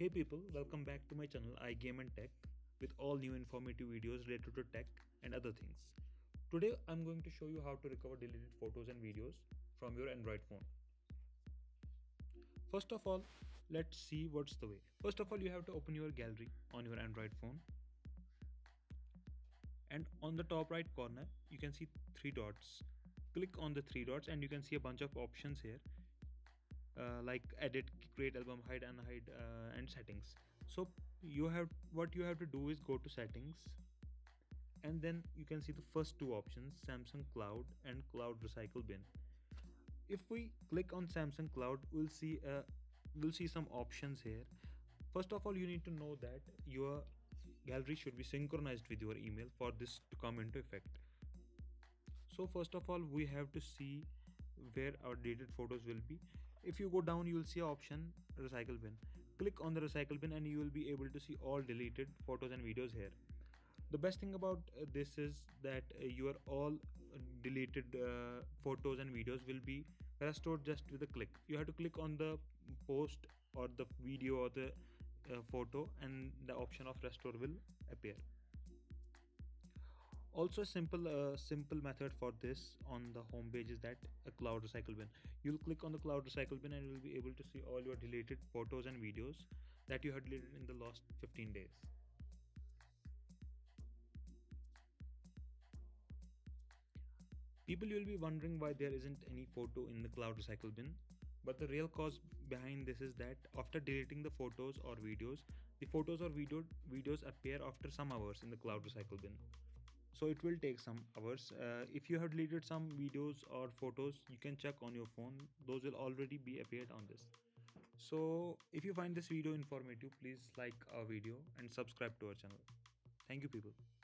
Hey people, welcome back to my channel iGame and Tech with all new informative videos related to tech and other things. Today I'm going to show you how to recover deleted photos and videos from your Android phone. First of all, let's see what's the way. First of all, you have to open your gallery on your Android phone. And on the top right corner, you can see three dots. Click on the three dots and you can see a bunch of options here uh, like edit create album hide and hide uh, and settings. So you have what you have to do is go to settings and then you can see the first two options samsung cloud and cloud recycle bin. If we click on samsung cloud we'll see uh, we'll see some options here. First of all you need to know that your gallery should be synchronized with your email for this to come into effect. So first of all we have to see where our deleted photos will be if you go down you will see option recycle bin. Click on the recycle bin and you will be able to see all deleted photos and videos here. The best thing about uh, this is that uh, your all deleted uh, photos and videos will be restored just with a click. You have to click on the post or the video or the uh, photo and the option of restore will appear also a simple uh, simple method for this on the home page is that a cloud recycle bin. You'll click on the cloud recycle bin and you'll be able to see all your deleted photos and videos that you had deleted in the last 15 days. People will be wondering why there isn't any photo in the cloud recycle bin but the real cause behind this is that after deleting the photos or videos the photos or video videos appear after some hours in the cloud recycle bin so it will take some hours. Uh, if you have deleted some videos or photos you can check on your phone. Those will already be appeared on this. So if you find this video informative please like our video and subscribe to our channel. Thank you people